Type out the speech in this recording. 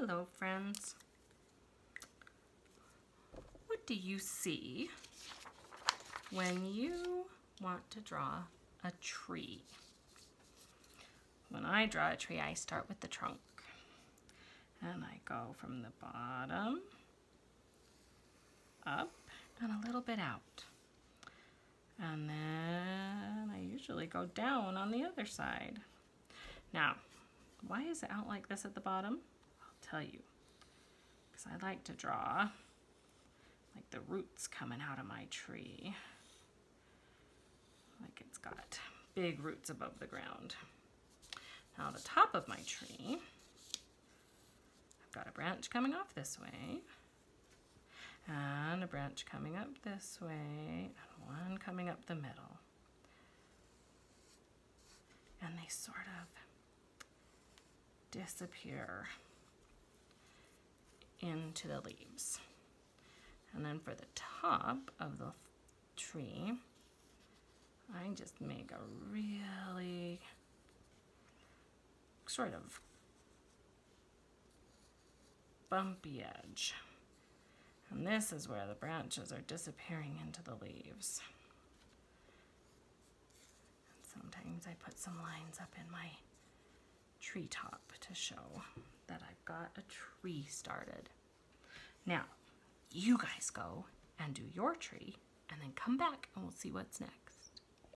Hello, friends. What do you see when you want to draw a tree? When I draw a tree, I start with the trunk. And I go from the bottom up and a little bit out. And then I usually go down on the other side. Now, why is it out like this at the bottom? Tell you. Because I like to draw like the roots coming out of my tree. Like it's got big roots above the ground. Now the top of my tree, I've got a branch coming off this way and a branch coming up this way and one coming up the middle. And they sort of disappear into the leaves. And then for the top of the tree, I just make a really sort of bumpy edge. And this is where the branches are disappearing into the leaves. And sometimes I put some lines up in my treetop to show that I've got a tree started. Now, you guys go and do your tree and then come back and we'll see what's next.